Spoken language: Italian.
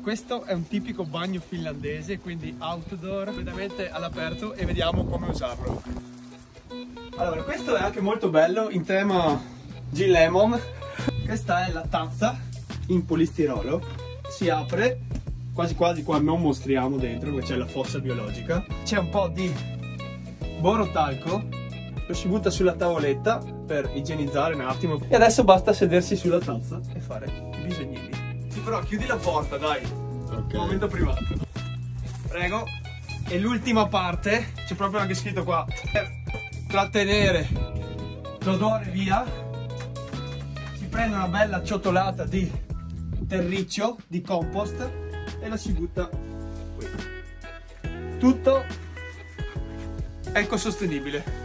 Questo è un tipico bagno finlandese, quindi outdoor, completamente all'aperto e vediamo come usarlo. Allora, questo è anche molto bello in tema G-Lemon. Questa è la tazza in polistirolo. Si apre, quasi quasi qua non mostriamo dentro dove c'è la fossa biologica. C'è un po' di borotalco, lo si butta sulla tavoletta per igienizzare un attimo. E adesso basta sedersi sulla tazza e fare i bisognini. Sì, però chiudi la porta, dai. Ok. Momento privato. Prego. E l'ultima parte, c'è proprio anche scritto qua, per trattenere l'odore via, si prende una bella ciotolata di terriccio, di compost e la si butta qui. Tutto ecosostenibile.